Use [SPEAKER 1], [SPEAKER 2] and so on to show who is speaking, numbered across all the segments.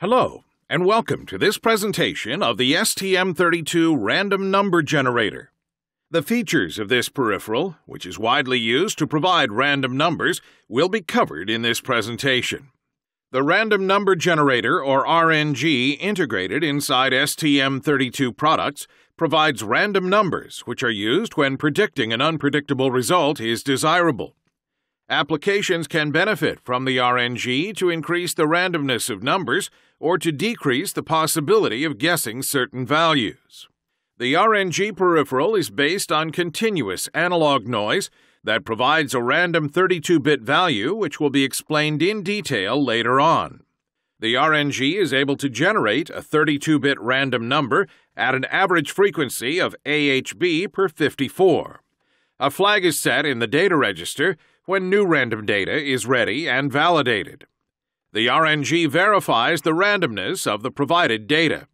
[SPEAKER 1] Hello, and welcome to this presentation of the STM32 Random Number Generator. The features of this peripheral, which is widely used to provide random numbers, will be covered in this presentation. The Random Number Generator, or RNG, integrated inside STM32 products provides random numbers which are used when predicting an unpredictable result is desirable. Applications can benefit from the RNG to increase the randomness of numbers or to decrease the possibility of guessing certain values. The RNG peripheral is based on continuous analog noise that provides a random 32 bit value, which will be explained in detail later on. The RNG is able to generate a 32 bit random number at an average frequency of AHB per 54. A flag is set in the data register when new random data is ready and validated. The RNG verifies the randomness of the provided data.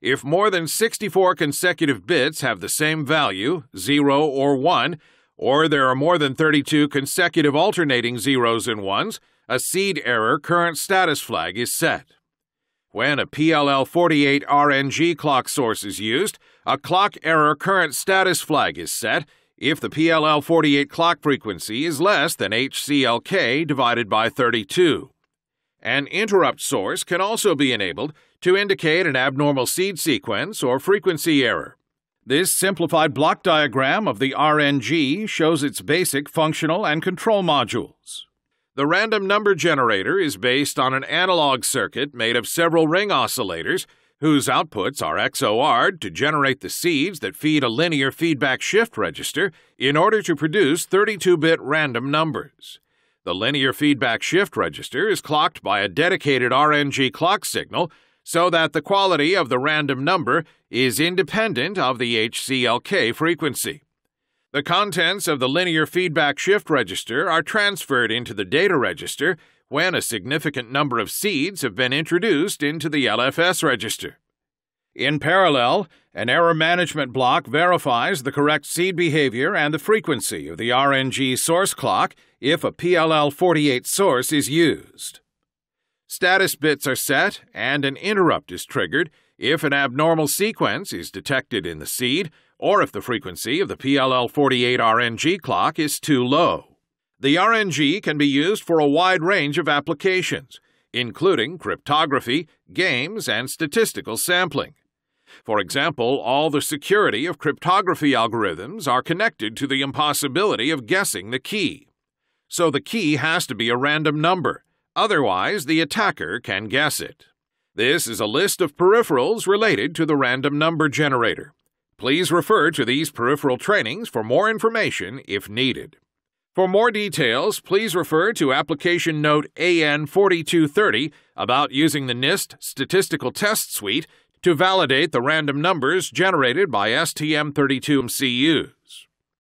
[SPEAKER 1] If more than 64 consecutive bits have the same value, 0 or 1, or there are more than 32 consecutive alternating zeros and ones, a seed error current status flag is set. When a PLL48 RNG clock source is used, a clock error current status flag is set if the PLL48 clock frequency is less than HCLK divided by 32. An interrupt source can also be enabled to indicate an abnormal seed sequence or frequency error. This simplified block diagram of the RNG shows its basic functional and control modules. The random number generator is based on an analog circuit made of several ring oscillators whose outputs are XOR'd to generate the seeds that feed a linear feedback shift register in order to produce 32 bit random numbers. The linear feedback shift register is clocked by a dedicated RNG clock signal so that the quality of the random number is independent of the HCLK frequency. The contents of the linear feedback shift register are transferred into the data register when a significant number of seeds have been introduced into the LFS register. In parallel, an error management block verifies the correct seed behavior and the frequency of the RNG source clock if a PLL48 source is used. Status bits are set and an interrupt is triggered if an abnormal sequence is detected in the seed or if the frequency of the PLL48 RNG clock is too low. The RNG can be used for a wide range of applications, including cryptography, games, and statistical sampling. For example, all the security of cryptography algorithms are connected to the impossibility of guessing the key. So the key has to be a random number, otherwise, the attacker can guess it. This is a list of peripherals related to the random number generator. Please refer to these peripheral trainings for more information if needed. For more details, please refer to Application Note AN4230 about using the NIST Statistical Test Suite to validate the random numbers generated by STM32 MCUs.